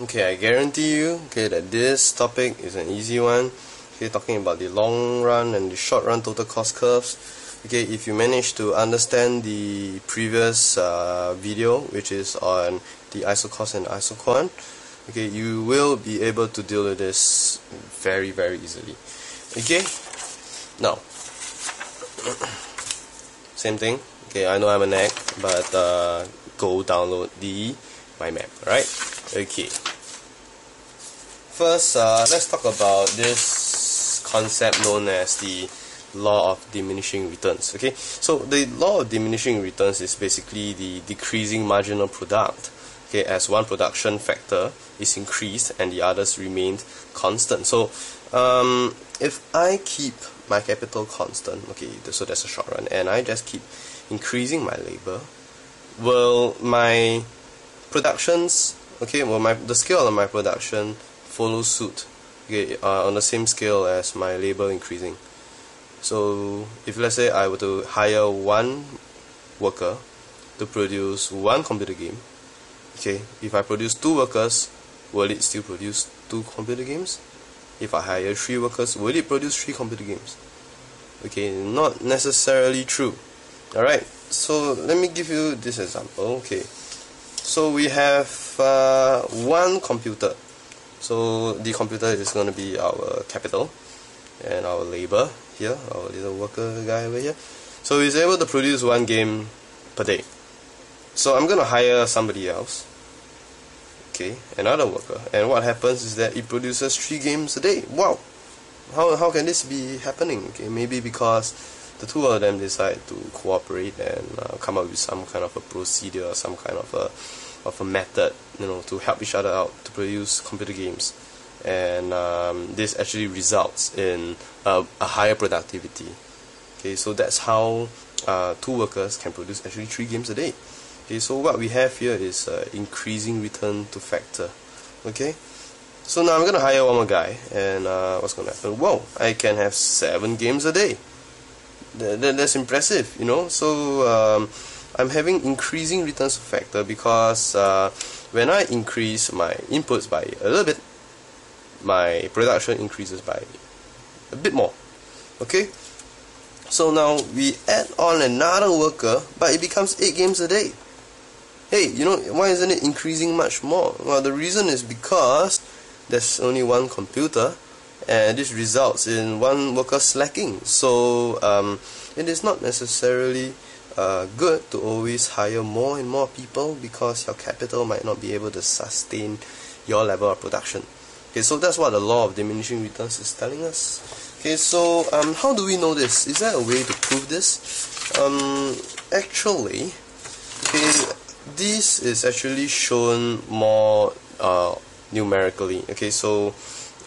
Okay, I guarantee you, okay, that this topic is an easy one. Okay, talking about the long run and the short run total cost curves. Okay, if you manage to understand the previous uh, video, which is on the isocost and isoquant, okay, you will be able to deal with this very, very easily. Okay, now, same thing. Okay, I know I'm a nag, but uh, go download the mind map, right? Okay. First, uh, let's talk about this concept known as the law of diminishing returns. Okay, so the law of diminishing returns is basically the decreasing marginal product. Okay, as one production factor is increased and the others remained constant. So, um, if I keep my capital constant, okay, so that's a short run, and I just keep increasing my labor, will my productions, okay, will my the scale of my production follow suit, okay, uh, on the same scale as my labor increasing. So if let's say I were to hire one worker to produce one computer game, okay, if I produce two workers, will it still produce two computer games? If I hire three workers, will it produce three computer games? Okay, not necessarily true. Alright, so let me give you this example. Okay, so we have uh, one computer. So the computer is going to be our capital and our labor here, our little worker guy over here. So he's able to produce one game per day. So I'm going to hire somebody else. Okay, another worker. And what happens is that he produces three games a day. Wow! How, how can this be happening? Okay, maybe because the two of them decide to cooperate and uh, come up with some kind of a procedure or some kind of a of a method you know to help each other out to produce computer games. And um, this actually results in a, higher productivity. Okay so that's how uh, two workers can produce actually three games a day. Okay so what we have here is uh, increasing return to factor. Okay so now I'm gonna hire one more guy and uh, what's gonna happen? Whoa I can have seven games a day. That, that's impressive you know? So um, I'm having increasing returns factor because uh, when I increase my inputs by a little bit my production increases by a bit more. Okay? So now we add on another worker but it becomes 8 games a day. Hey you know why isn't it increasing much more? Well the reason is because there's only one computer and this results in one worker slacking. So um, it is not necessarily uh, good to always hire more and more people because your capital might not be able to sustain your level of production. Okay, so that's what the law of diminishing returns is telling us. Okay, so um, how do we know this? Is there a way to prove this? Um, actually, okay, this is actually shown more uh, numerically. Okay, so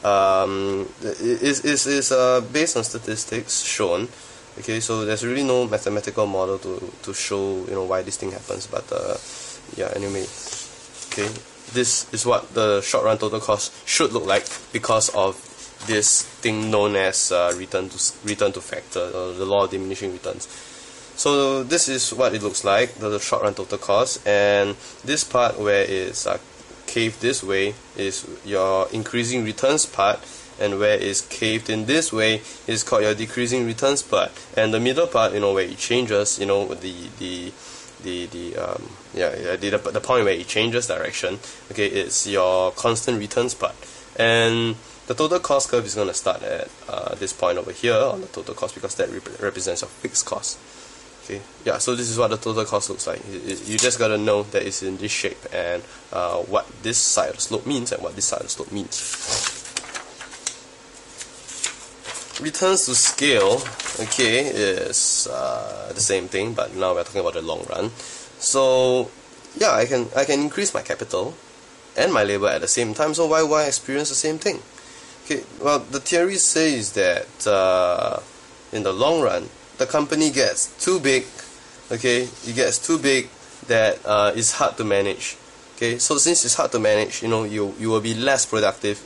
um, is is is uh, based on statistics shown. Okay, so there's really no mathematical model to to show you know why this thing happens, but uh, yeah, anyway, okay, this is what the short run total cost should look like because of this thing known as uh, return to return to factor, uh, the law of diminishing returns. So this is what it looks like, the, the short run total cost, and this part where it's uh, caved this way is your increasing returns part and where it's caved in this way is called your decreasing returns part and the middle part you know where it changes you know the the the the um yeah the, the point where it changes direction okay it's your constant returns part and the total cost curve is going to start at uh, this point over here on the total cost because that rep represents your fixed cost okay? Yeah so this is what the total cost looks like. You just gotta know that it's in this shape and uh, what this side of the slope means and what this side of the slope means returns to scale okay is uh, the same thing but now we're talking about the long run so yeah I can I can increase my capital and my labor at the same time so why why experience the same thing okay well the theory says that uh, in the long run the company gets too big, okay, it gets too big that uh, it's hard to manage. Okay, so since it's hard to manage, you know, you you will be less productive,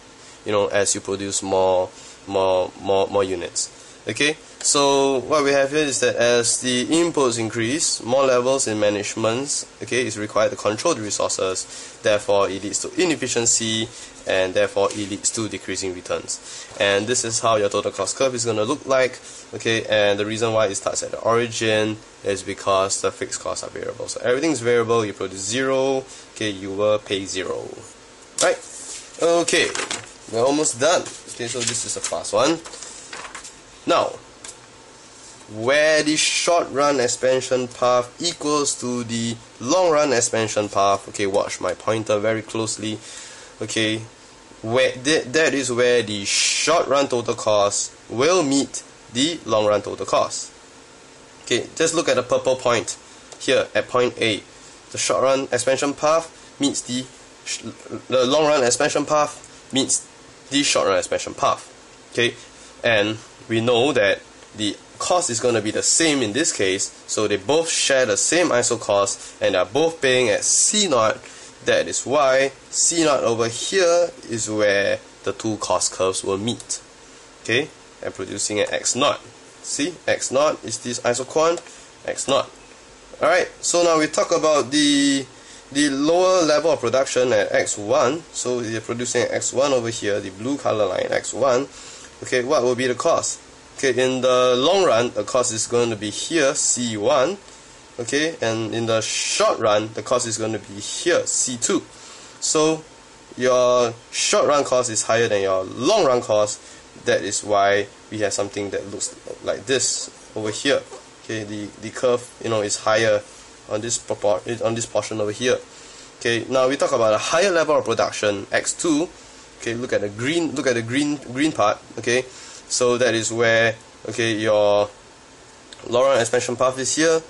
you know, as you produce more more more more units. Okay, so what we have here is that as the inputs increase, more levels in management okay, is required to control the resources. Therefore, it leads to inefficiency and therefore it leads to decreasing returns. And this is how your total cost curve is going to look like. Okay, and the reason why it starts at the origin is because the fixed costs are variable. So everything is variable, you produce zero, okay, you will pay zero. Right? Okay, we're almost done. Okay, so this is a fast one. Now, where the short run expansion path equals to the long run expansion path okay watch my pointer very closely okay where th that is where the short run total cost will meet the long run total cost okay just look at the purple point here at point A the short run expansion path meets the the long run expansion path meets the short run expansion path okay? And we know that the cost is going to be the same in this case so they both share the same isocost and are both paying at C naught. That is why C naught over here is where the two cost curves will meet okay? And producing an X naught. See X naught is this isoquant X naught. Alright so now we talk about the the lower level of production at X1 so you're producing X1 over here the blue color line X1 okay what will be the cost? Okay in the long run the cost is going to be here C1 okay and in the short run the cost is going to be here C2 so your short run cost is higher than your long run cost. That is why we have something that looks like this over here. Okay the the curve you know is higher on this on this portion over here. Okay now we talk about a higher level of production x2 okay look at the green look at the green green part okay? So that is where okay your long run expansion path is here.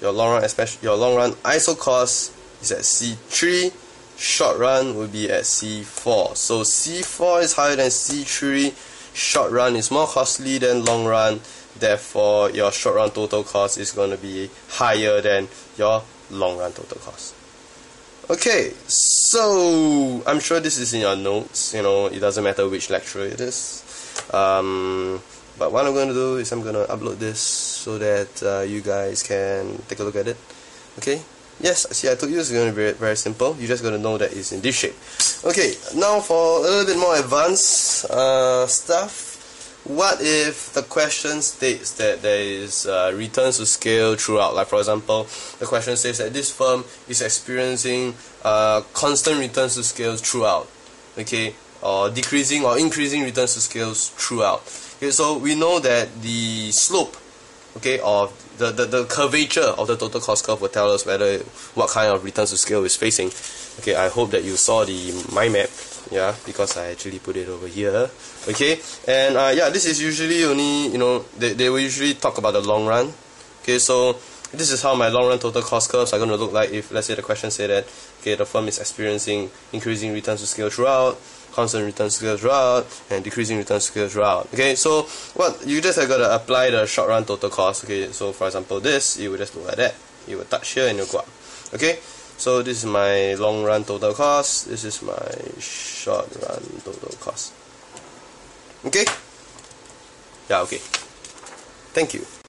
Your long run expansion your long run isocost is at C3 short run will be at C4 so C4 is higher than C3 short run is more costly than long run therefore your short run total cost is going to be higher than your long run total cost. Okay so I'm sure this is in your notes you know it doesn't matter which lecture it is. Um, but what I'm going to do is I'm going to upload this so that uh, you guys can take a look at it. Okay? Yes see I told you it's going to be very, simple. You just going to know that it's in this shape. Okay now for a little bit more advanced uh, stuff what if the question states that there is uh, returns to scale throughout like for example the question says that this firm is experiencing uh, constant returns to scale throughout okay or decreasing or increasing returns to scales throughout. Okay, so we know that the slope okay of the, the, the curvature of the total cost curve will tell us whether what kind of returns to scale is facing. Okay, I hope that you saw the mind map, yeah, because I actually put it over here. Okay, and uh, yeah, this is usually only you know they, they will usually talk about the long run. Okay, so this is how my long run total cost curves are going to look like if let's say the question say that okay the firm is experiencing increasing returns to scale throughout constant return scale throughout and decreasing return scale throughout okay so what you just have got to apply the short run total cost okay so for example this you would just look like that you will touch here and you go up okay so this is my long run total cost. This is my short run total cost. Okay? Yeah okay. Thank you